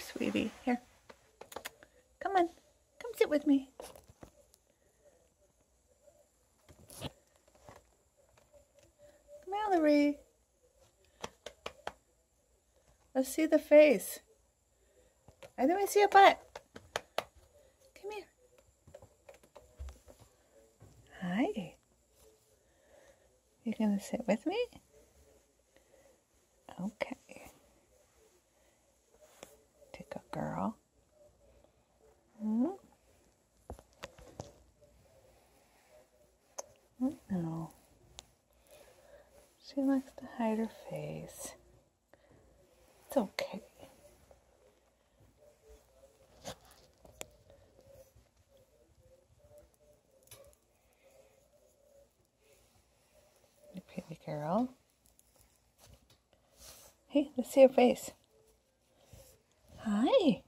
cutie. Here. Come on. Come sit with me. Mallory. Let's see the face. I let me see a butt. Come here. Hi. You gonna sit with me? Okay. Girl. Hmm? Oh no. She likes to hide her face. It's okay. Pretty girl. Hey, let's see your face. Hi.